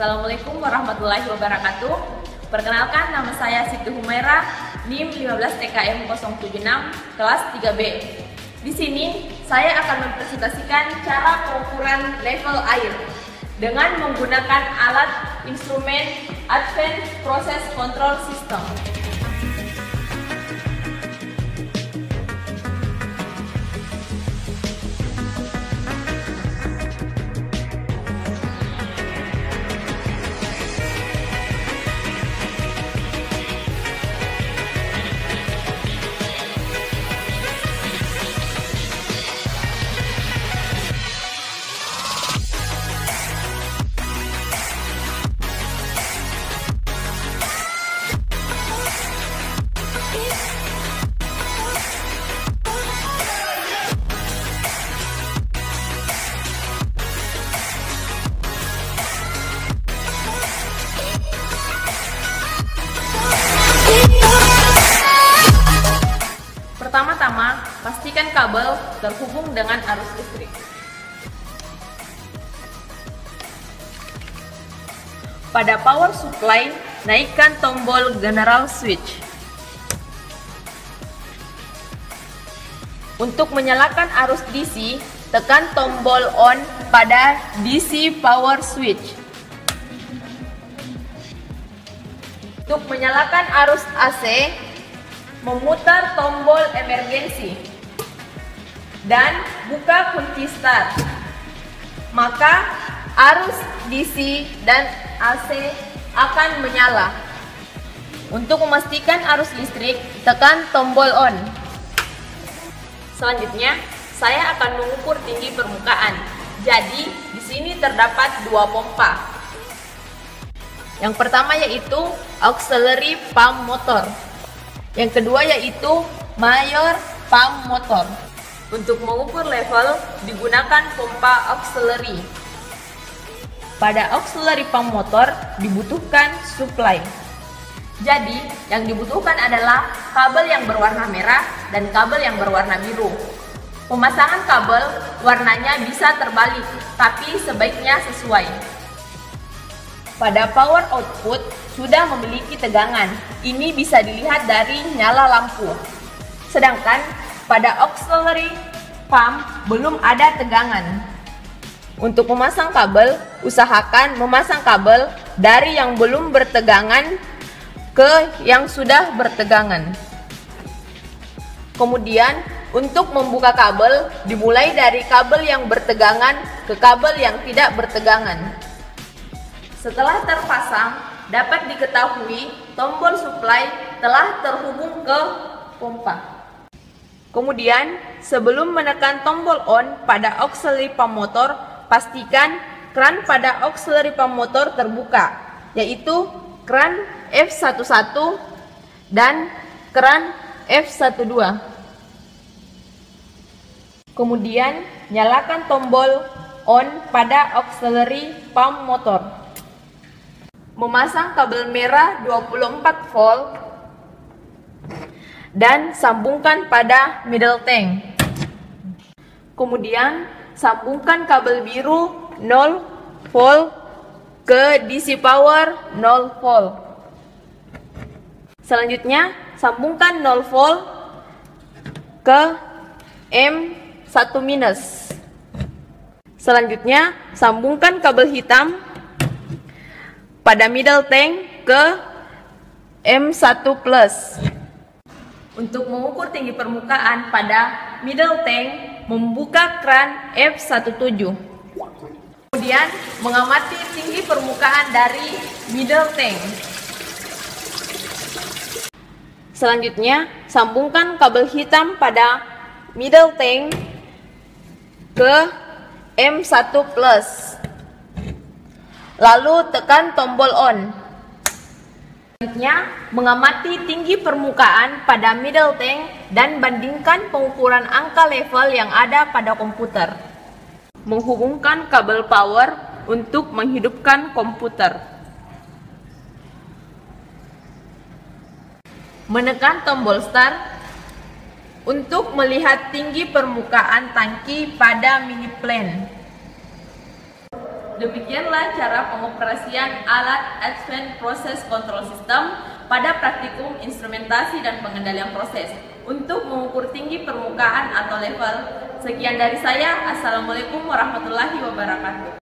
Assalamualaikum warahmatullahi wabarakatuh. Perkenalkan nama saya Siti Humaira, NIM 15 TKM 076, kelas 3B. Di sini saya akan mempresentasikan cara pengukuran level air dengan menggunakan alat instrumen Advanced Process Control System. Pertama-tama, pastikan kabel terhubung dengan arus listrik. Pada power supply, naikkan tombol general switch. Untuk menyalakan arus DC, tekan tombol on pada DC power switch. Untuk menyalakan arus AC, memutar tombol emergensi dan buka kunci start. Maka arus DC dan AC akan menyala. Untuk memastikan arus listrik, tekan tombol on. Selanjutnya, saya akan mengukur tinggi permukaan. Jadi, di sini terdapat dua pompa. Yang pertama yaitu auxiliary pump motor. Yang kedua yaitu mayor pump motor. Untuk mengukur level digunakan pompa auxiliary. Pada auxiliary pump motor dibutuhkan supply. Jadi, yang dibutuhkan adalah kabel yang berwarna merah dan kabel yang berwarna biru. Pemasangan kabel warnanya bisa terbalik, tapi sebaiknya sesuai. Pada power output sudah memiliki tegangan. Ini bisa dilihat dari nyala lampu. Sedangkan pada auxiliary pump belum ada tegangan. Untuk memasang kabel, usahakan memasang kabel dari yang belum bertegangan ke yang sudah bertegangan. Kemudian, untuk membuka kabel, dimulai dari kabel yang bertegangan ke kabel yang tidak bertegangan. Setelah terpasang, dapat diketahui tombol supply telah terhubung ke pompa. Kemudian, sebelum menekan tombol on pada auxiliary pump motor, pastikan kran pada auxiliary pump motor terbuka, yaitu kran F11 dan kran F12. Kemudian, nyalakan tombol on pada auxiliary pump motor. Memasang kabel merah 24 volt dan sambungkan pada middle tank. Kemudian, sambungkan kabel biru 0 volt ke DC power 0 volt. Selanjutnya, sambungkan 0 volt ke M1 minus. Selanjutnya, sambungkan kabel hitam pada middle tank ke M1 plus. Untuk mengukur tinggi permukaan pada middle tank, membuka kran F17. Kemudian, mengamati tinggi permukaan dari middle tank. Selanjutnya, sambungkan kabel hitam pada middle tank ke M1 plus. Lalu tekan tombol on. Selanjutnya, mengamati tinggi permukaan pada middle tank dan bandingkan pengukuran angka level yang ada pada komputer. Menghubungkan kabel power untuk menghidupkan komputer. Menekan tombol start untuk melihat tinggi permukaan tangki pada mini plan. Demikianlah cara pengoperasian alat Advanced Process Control System pada praktikum instrumentasi dan pengendalian proses untuk mengukur tinggi permukaan atau level. Sekian dari saya. Assalamualaikum warahmatullahi wabarakatuh.